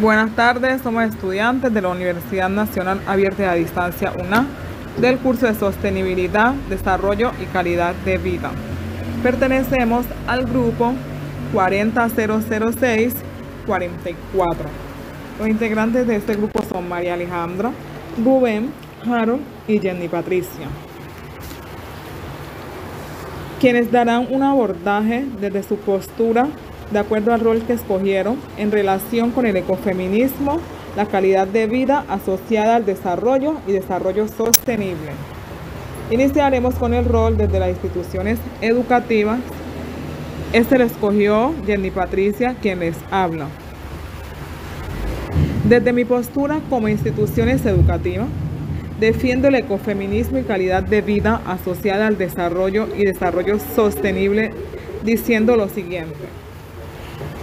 Buenas tardes, somos estudiantes de la Universidad Nacional Abierta a Distancia UNA del curso de Sostenibilidad, Desarrollo y Calidad de Vida. Pertenecemos al grupo 40006-44. Los integrantes de este grupo son María Alejandra, Rubén, Harold y Jenny Patricia, quienes darán un abordaje desde su postura de acuerdo al rol que escogieron en relación con el ecofeminismo, la calidad de vida asociada al desarrollo y desarrollo sostenible. Iniciaremos con el rol desde las instituciones educativas. Este lo escogió Jenny Patricia, quien les habla. Desde mi postura como instituciones educativas, defiendo el ecofeminismo y calidad de vida asociada al desarrollo y desarrollo sostenible diciendo lo siguiente.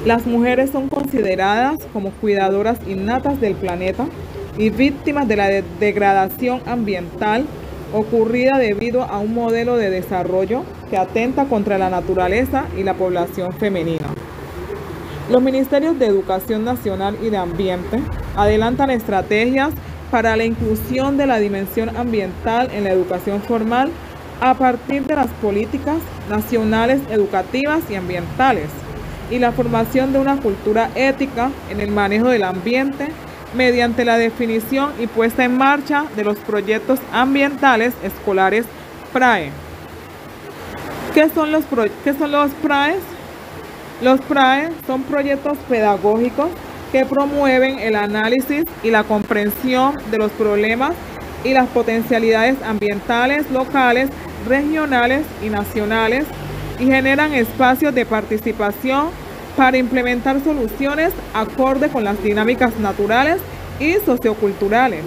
Las mujeres son consideradas como cuidadoras innatas del planeta y víctimas de la degradación ambiental ocurrida debido a un modelo de desarrollo que atenta contra la naturaleza y la población femenina. Los ministerios de Educación Nacional y de Ambiente adelantan estrategias para la inclusión de la dimensión ambiental en la educación formal a partir de las políticas nacionales educativas y ambientales y la formación de una cultura ética en el manejo del ambiente mediante la definición y puesta en marcha de los proyectos ambientales escolares PRAE. ¿Qué son los, qué son los PRAEs? Los PRAE son proyectos pedagógicos que promueven el análisis y la comprensión de los problemas y las potencialidades ambientales locales, regionales y nacionales y generan espacios de participación para implementar soluciones acorde con las dinámicas naturales y socioculturales.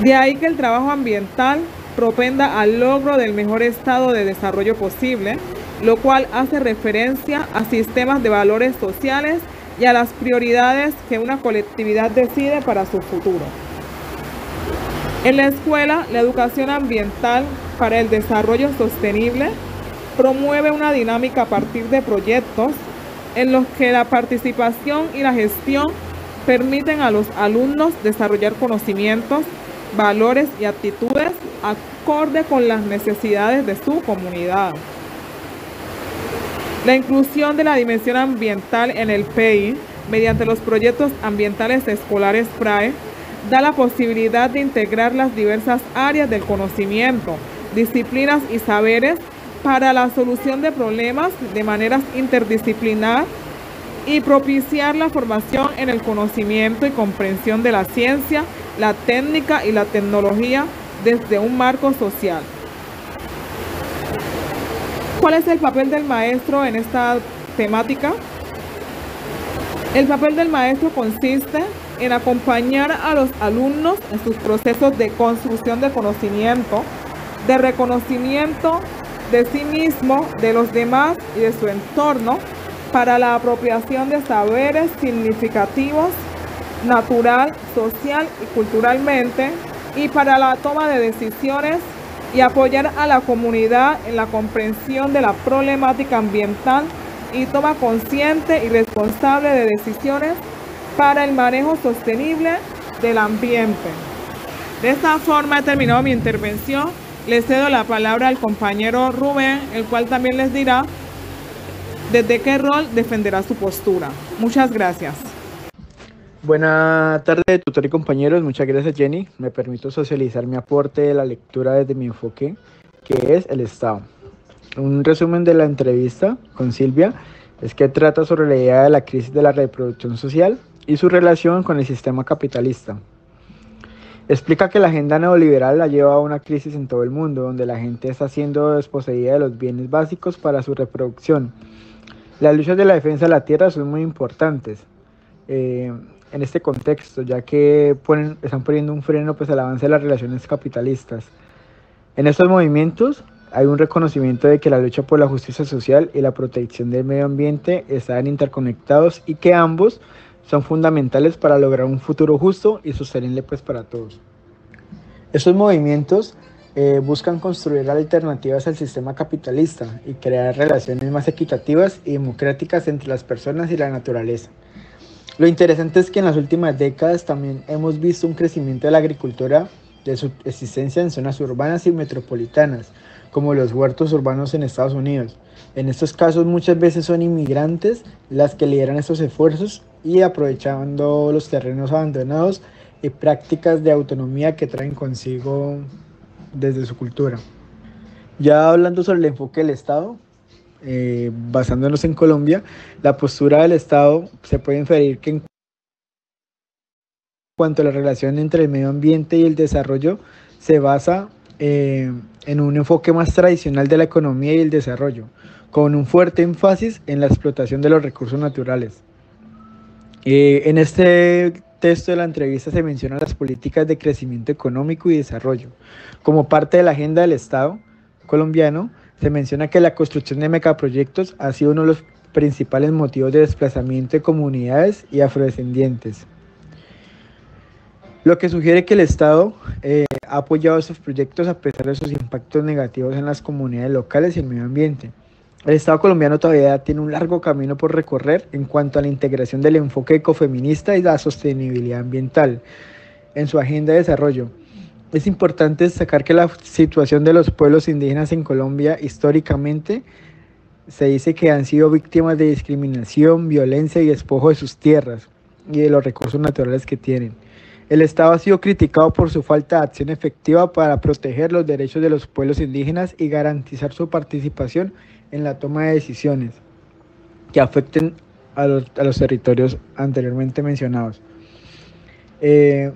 De ahí que el trabajo ambiental propenda al logro del mejor estado de desarrollo posible, lo cual hace referencia a sistemas de valores sociales y a las prioridades que una colectividad decide para su futuro. En la escuela, la educación ambiental para el desarrollo sostenible promueve una dinámica a partir de proyectos en los que la participación y la gestión permiten a los alumnos desarrollar conocimientos, valores y actitudes acorde con las necesidades de su comunidad. La inclusión de la dimensión ambiental en el PI mediante los proyectos ambientales escolares PRAE da la posibilidad de integrar las diversas áreas del conocimiento, disciplinas y saberes para la solución de problemas de manera interdisciplinar y propiciar la formación en el conocimiento y comprensión de la ciencia, la técnica y la tecnología desde un marco social. ¿Cuál es el papel del maestro en esta temática? El papel del maestro consiste en acompañar a los alumnos en sus procesos de construcción de conocimiento, de reconocimiento de sí mismo, de los demás y de su entorno para la apropiación de saberes significativos natural, social y culturalmente y para la toma de decisiones y apoyar a la comunidad en la comprensión de la problemática ambiental y toma consciente y responsable de decisiones para el manejo sostenible del ambiente. De esta forma he terminado mi intervención le cedo la palabra al compañero Rubén, el cual también les dirá desde qué rol defenderá su postura. Muchas gracias. Buenas tardes, tutor y compañeros. Muchas gracias, Jenny. Me permito socializar mi aporte de la lectura desde mi enfoque, que es el Estado. Un resumen de la entrevista con Silvia es que trata sobre la idea de la crisis de la reproducción social y su relación con el sistema capitalista. Explica que la agenda neoliberal ha llevado a una crisis en todo el mundo, donde la gente está siendo desposeída de los bienes básicos para su reproducción. Las luchas de la defensa de la tierra son muy importantes eh, en este contexto, ya que están poniendo un freno pues, al avance de las relaciones capitalistas. En estos movimientos hay un reconocimiento de que la lucha por la justicia social y la protección del medio ambiente están interconectados y que ambos son fundamentales para lograr un futuro justo y sostenible pues para todos. Estos movimientos eh, buscan construir alternativas al sistema capitalista y crear relaciones más equitativas y democráticas entre las personas y la naturaleza. Lo interesante es que en las últimas décadas también hemos visto un crecimiento de la agricultura de su existencia en zonas urbanas y metropolitanas, como los huertos urbanos en Estados Unidos. En estos casos muchas veces son inmigrantes las que lideran estos esfuerzos y aprovechando los terrenos abandonados y prácticas de autonomía que traen consigo desde su cultura. Ya hablando sobre el enfoque del Estado, eh, basándonos en Colombia, la postura del Estado se puede inferir que en cuanto a la relación entre el medio ambiente y el desarrollo se basa eh, en un enfoque más tradicional de la economía y el desarrollo, con un fuerte énfasis en la explotación de los recursos naturales. Eh, en este texto de la entrevista se mencionan las políticas de crecimiento económico y desarrollo. Como parte de la agenda del Estado colombiano, se menciona que la construcción de megaproyectos ha sido uno de los principales motivos de desplazamiento de comunidades y afrodescendientes. Lo que sugiere que el Estado eh, ha apoyado estos proyectos a pesar de sus impactos negativos en las comunidades locales y el medio ambiente. El Estado colombiano todavía tiene un largo camino por recorrer en cuanto a la integración del enfoque ecofeminista y la sostenibilidad ambiental en su agenda de desarrollo. Es importante destacar que la situación de los pueblos indígenas en Colombia históricamente se dice que han sido víctimas de discriminación, violencia y despojo de sus tierras y de los recursos naturales que tienen. El Estado ha sido criticado por su falta de acción efectiva para proteger los derechos de los pueblos indígenas y garantizar su participación en la toma de decisiones que afecten a los, territorios anteriormente mencionados. Eh,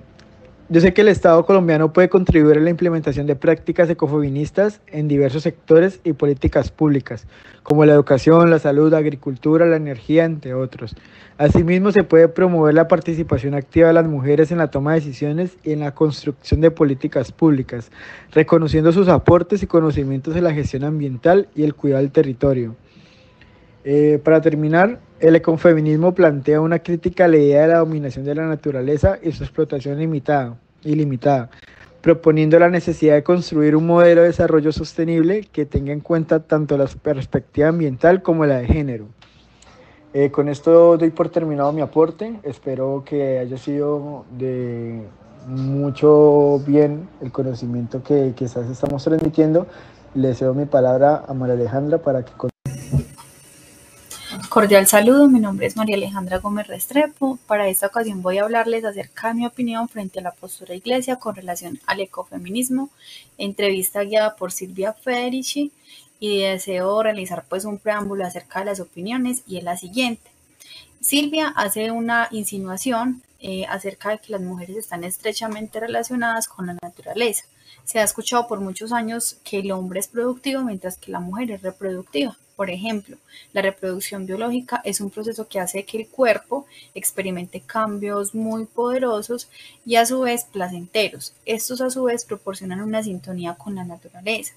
yo sé que el Estado colombiano puede contribuir a la implementación de prácticas ecofeministas en diversos sectores y políticas públicas, como la educación, la salud, la agricultura, la energía, entre otros. Asimismo, se puede promover la participación activa de las mujeres en la toma de decisiones y en la construcción de políticas públicas, reconociendo sus aportes y conocimientos en la gestión ambiental y el cuidado del territorio. Eh, para terminar, el ecofeminismo plantea una crítica a la idea de la dominación de la naturaleza y su explotación limitada, ilimitada, proponiendo la necesidad de construir un modelo de desarrollo sostenible que tenga en cuenta tanto la perspectiva ambiental como la de género. Eh, con esto doy por terminado mi aporte. Espero que haya sido de mucho bien el conocimiento que quizás estamos transmitiendo. Le cedo mi palabra a María Alejandra para que Cordial saludo, mi nombre es María Alejandra Gómez Restrepo. Para esta ocasión voy a hablarles acerca de mi opinión frente a la postura Iglesia con relación al ecofeminismo, entrevista guiada por Silvia Federici y deseo realizar pues un preámbulo acerca de las opiniones y es la siguiente. Silvia hace una insinuación eh, acerca de que las mujeres están estrechamente relacionadas con la naturaleza. Se ha escuchado por muchos años que el hombre es productivo mientras que la mujer es reproductiva. Por ejemplo, la reproducción biológica es un proceso que hace que el cuerpo experimente cambios muy poderosos y a su vez placenteros. Estos a su vez proporcionan una sintonía con la naturaleza.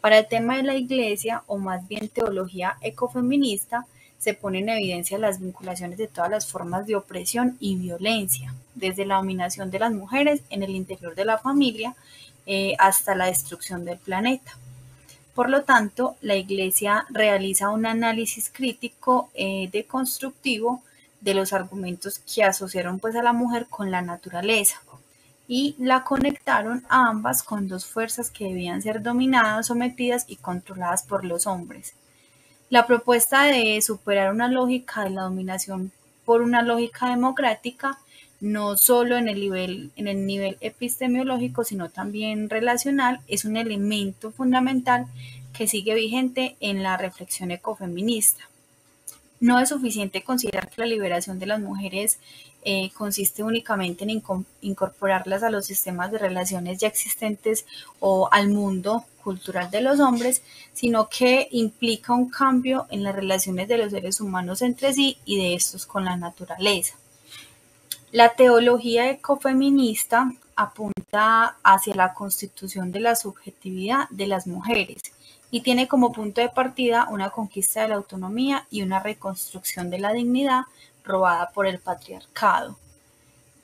Para el tema de la iglesia, o más bien teología ecofeminista, se pone en evidencia las vinculaciones de todas las formas de opresión y violencia, desde la dominación de las mujeres en el interior de la familia eh, hasta la destrucción del planeta. Por lo tanto, la Iglesia realiza un análisis crítico eh, deconstructivo de los argumentos que asociaron pues, a la mujer con la naturaleza y la conectaron a ambas con dos fuerzas que debían ser dominadas, sometidas y controladas por los hombres. La propuesta de superar una lógica de la dominación por una lógica democrática no solo en el nivel, en el nivel epistemológico, sino también relacional, es un elemento fundamental que sigue vigente en la reflexión ecofeminista. No es suficiente considerar que la liberación de las mujeres eh, consiste únicamente en incorporarlas a los sistemas de relaciones ya existentes o al mundo cultural de los hombres, sino que implica un cambio en las relaciones de los seres humanos entre sí y de estos con la naturaleza. La teología ecofeminista apunta hacia la constitución de la subjetividad de las mujeres y tiene como punto de partida una conquista de la autonomía y una reconstrucción de la dignidad robada por el patriarcado.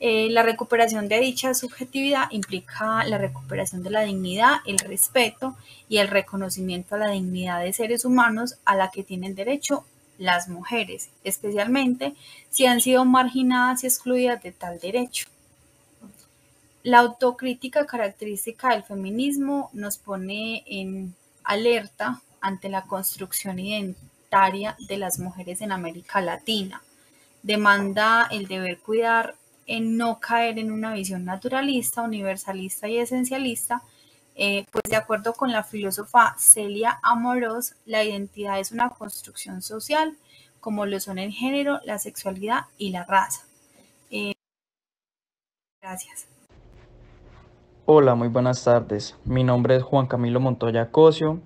Eh, la recuperación de dicha subjetividad implica la recuperación de la dignidad, el respeto y el reconocimiento a la dignidad de seres humanos a la que tienen derecho las mujeres, especialmente si han sido marginadas y excluidas de tal derecho. La autocrítica característica del feminismo nos pone en alerta ante la construcción identitaria de las mujeres en América Latina. Demanda el deber cuidar en no caer en una visión naturalista, universalista y esencialista, eh, pues de acuerdo con la filósofa Celia Amorós, la identidad es una construcción social, como lo son el género, la sexualidad y la raza. Eh, gracias. Hola, muy buenas tardes. Mi nombre es Juan Camilo Montoya Cosio.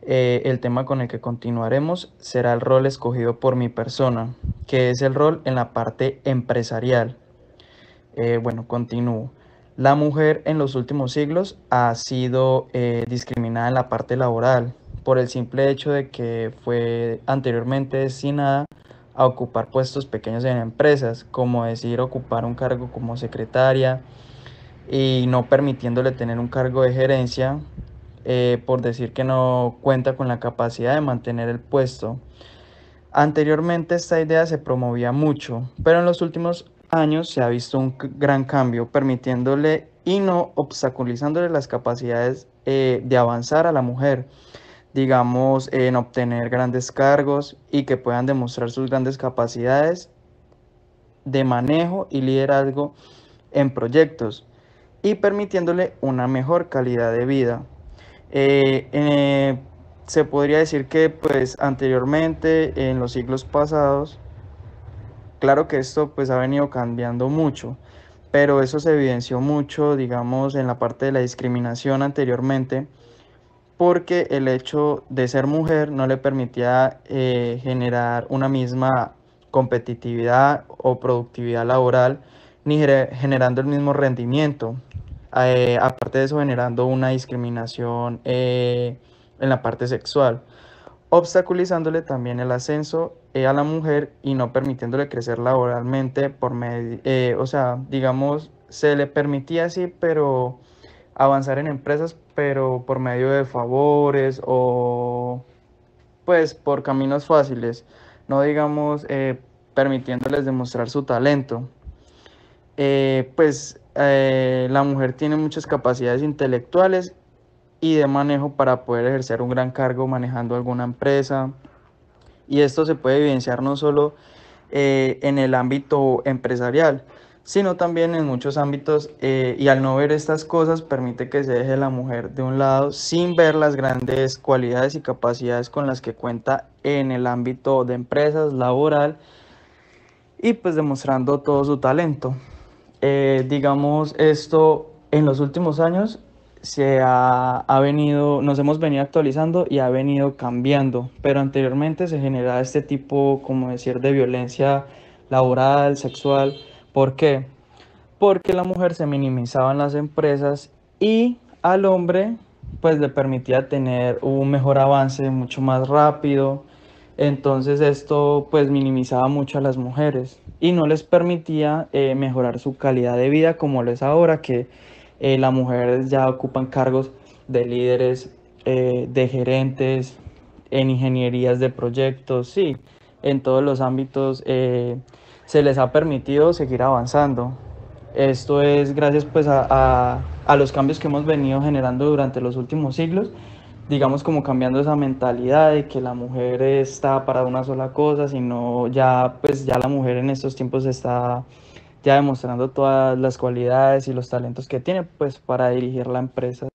Eh, el tema con el que continuaremos será el rol escogido por mi persona, que es el rol en la parte empresarial. Bueno, continúo. La mujer en los últimos siglos ha sido eh, discriminada en la parte laboral por el simple hecho de que fue anteriormente destinada a ocupar puestos pequeños en empresas, como decir ocupar un cargo como secretaria, y no permitiéndole tener un cargo de gerencia eh, por decir que no cuenta con la capacidad de mantener el puesto. Anteriormente esta idea se promovía mucho, pero en los últimos años se ha visto un gran cambio, permitiéndole y no obstaculizándole las capacidades eh, de avanzar a la mujer, digamos, en obtener grandes cargos y que puedan demostrar sus grandes capacidades de manejo y liderazgo en proyectos y permitiéndole una mejor calidad de vida. Eh, eh, se podría decir que pues anteriormente en los siglos pasados, claro que esto pues ha venido cambiando mucho, pero eso se evidenció mucho digamos en la parte de la discriminación anteriormente porque el hecho de ser mujer no le permitía eh, generar una misma competitividad o productividad laboral ni generando el mismo rendimiento eh, aparte de eso generando una discriminación eh, en la parte sexual, obstaculizándole también el ascenso eh, a la mujer y no permitiéndole crecer laboralmente por medio, o sea, digamos, se le permitía así, pero avanzar en empresas, pero por medio de favores o pues por caminos fáciles, no digamos permitiéndoles demostrar su talento. pues eh, la mujer tiene muchas capacidades intelectuales y de manejo para poder ejercer un gran cargo manejando alguna empresa. Y esto se puede evidenciar no solo eh, en el ámbito empresarial, sino también en muchos ámbitos. Eh, y al no ver estas cosas, permite que se deje la mujer de un lado sin ver las grandes cualidades y capacidades con las que cuenta en el ámbito de empresas, laboral, y pues demostrando todo su talento. Eh, digamos, esto en los últimos años se ha, venido, nos hemos venido actualizando y ha venido cambiando, pero anteriormente se generaba este tipo, como decir, de violencia laboral, sexual. ¿Por qué? Porque la mujer se minimizaba en las empresas y al hombre pues le permitía tener un mejor avance mucho más rápido, entonces esto pues minimizaba mucho a las mujeres y no les permitía eh, mejorar su calidad de vida como lo es ahora, que eh, las mujeres ya ocupan cargos de líderes, eh, de gerentes, en ingenierías de proyectos, sí, en todos los ámbitos se les ha permitido seguir avanzando. Esto es gracias pues a los cambios que hemos venido generando durante los últimos siglos digamos como cambiando esa mentalidad de que la mujer está para una sola cosa, sino ya pues ya la mujer en estos tiempos está ya demostrando todas las cualidades y los talentos que tiene pues para dirigir la empresa.